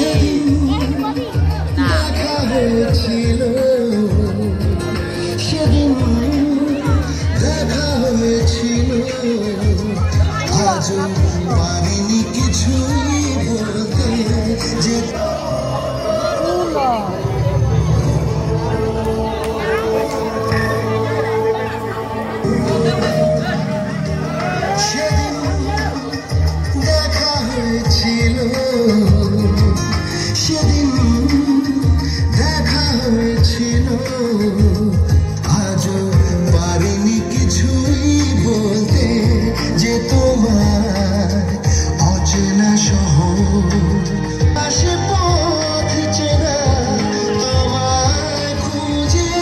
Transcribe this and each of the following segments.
সেদিন দেখা হয়েছিল। সেদিন দেখা হয়েছিল। আজও আজও পারিনি কিছুই বলতে যে তোমার অচেনা শহর। তোমায় খুঁজে।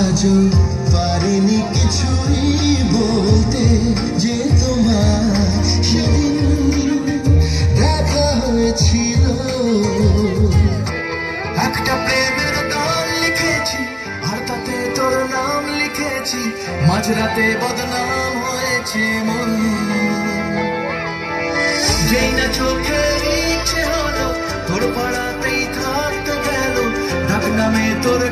আজও পারিনি কিছুই বলতে যে তোমার সেদিন মাঝরাতে বদনাম হয়েছে মন। যেই না চোখে ইচ্ছে হলো, তোর পাড়াতেই থাকতে গেল। ডাক নামে তোর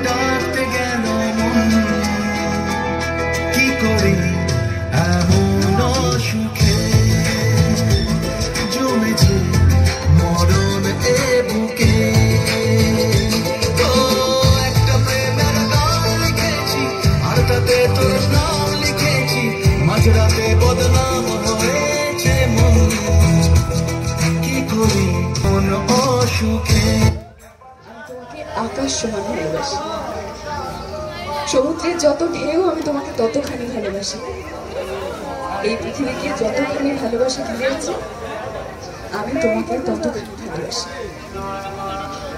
তোমাকে আকাশ সমান ভালোবাসি। সমুদ্রের যত ঢেউ, আমি তোমাকে ততখানি ভালোবাসি। এই পৃথিবীকে যতখানি ভালোবাসা দিয়েছে আমি তোমাকে ততখানি ভালোবাসি।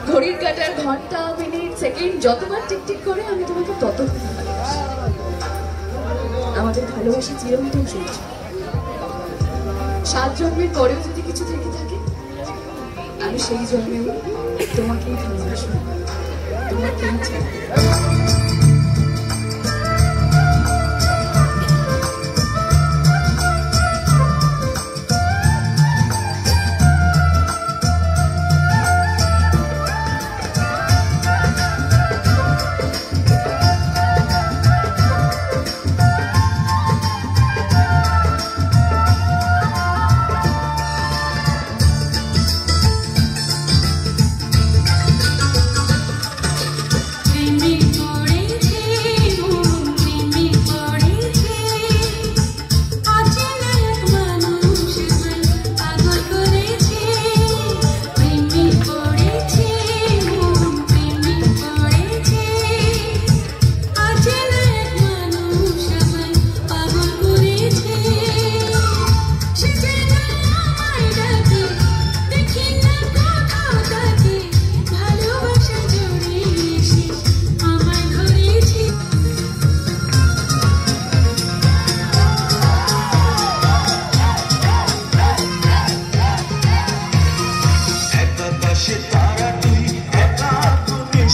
ঘড়ির কাটার ঘণ্টা, মিনিট, সেকেন্ড, যতবার টিকটিক করে, আমি তোমাকে ততখানি ভালোবাসি। আমাদের ভালোবাসা চিরন্তন চলছে সাত জন্মের পরেও যদি কিছু থেকে থাকে, আমি সেই জন্মেও তোমাকেই ভালোবাসবো তোমাকেই চাই প্রেমে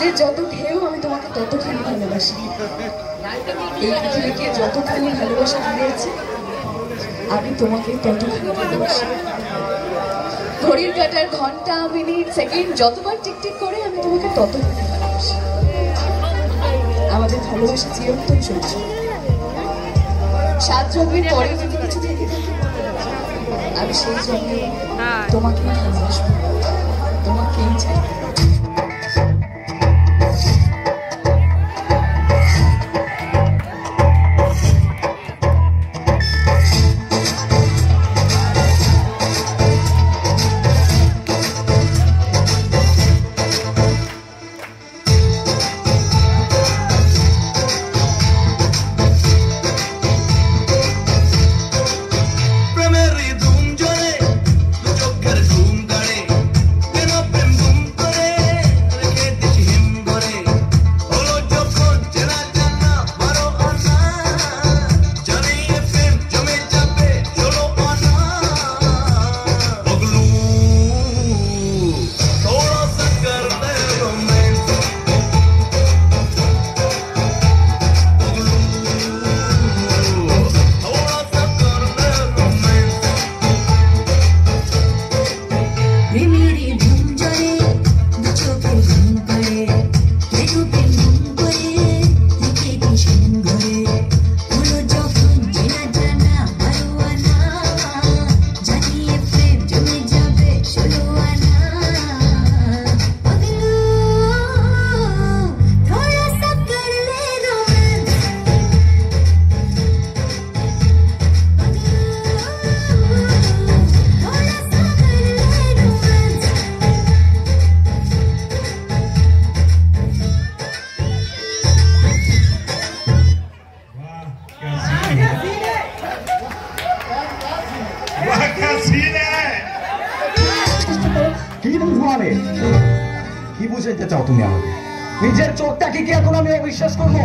যে যত ঢেউ আমি তোমাকে ততখানি ভালোবাসি। এই পৃথিবীকে যতখানি ভালোবাসা দিয়েছে আমি তোমাকে ততখানি ভালোবাসি। ঘড়ির কাটার ঘণ্টা, মিনিট, সেকেন্ড, যতবার টিকটিক করে আমি তোমাকে ততখানি ভালোবাসি। আমাদের ভালোবাসা চিরন্তন চলছে সাত জন্মের পরে যদি কিছু থেকে আমি সেই জন্য তোমাকে ভালোবাসবো। কি বুঝাইতে চাও তুমি আমাকে? নিজের চোখটাকে কি এখন আমি বিশ্বাস করব?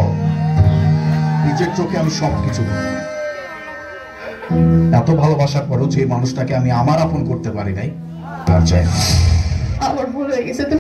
নিজের চোখে আমি সবকিছু এত ভালোবাসার পরও যে মানুষটাকে আমি আমার আপন করতে পারি নাই আর চাই আমার ভুল হয়ে গেছে